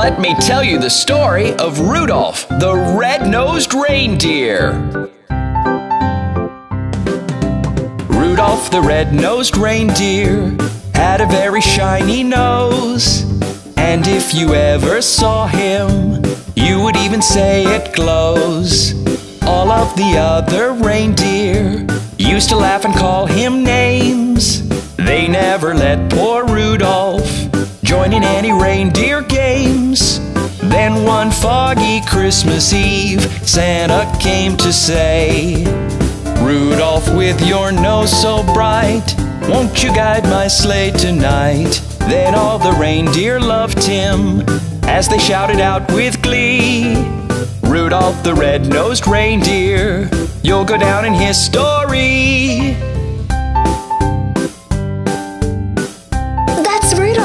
Let me tell you the story of Rudolph, the red-nosed reindeer. Rudolph the red-nosed reindeer had a very shiny nose. And if you ever saw him, you would even say it glows. All of the other reindeer used to laugh and call him names. They never let poor Rudolph join in any reindeer games. Then one foggy Christmas Eve, Santa came to say, Rudolph, with your nose so bright, won't you guide my sleigh tonight? Then all the reindeer loved him as they shouted out with glee. Rudolph the red-nosed reindeer, you'll go down in history.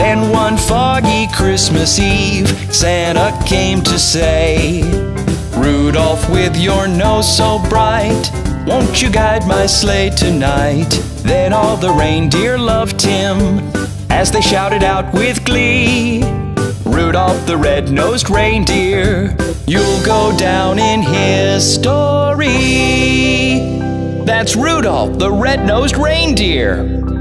Then one foggy Christmas Eve, Santa came to say, Rudolph, with your nose so bright, won't you guide my sleigh tonight? Then all the reindeer loved him as they shouted out with glee. Rudolph the red-nosed reindeer, you'll go down in history. That's Rudolph the red-nosed reindeer.